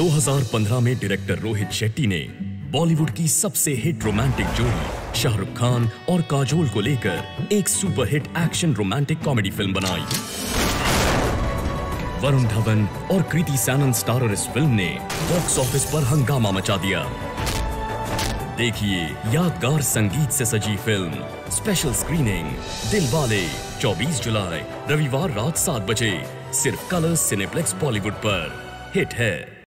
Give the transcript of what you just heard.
2015 में डायरेक्टर रोहित शेट्टी ने बॉलीवुड की सबसे हिट रोमांटिक जोड़ी, शाहरुख खान और काजोल को लेकर एक superhit action romantic comedy film बनाई। वरुण धवन और कृति सैनन स्टारर इस फ़िल्म ने बॉक्स ऑफ़िस पर हंगामा मचा दिया। देखिए यादगार संगीत से सजी फ़िल्म स्पेशल स्क्रीनिंग दिल वाले 24 जुलाई, रविवार रात सात बजे, सिर्फ़ कलर्स सिनेप्लेक्स बॉलीवुड पर। हिट है।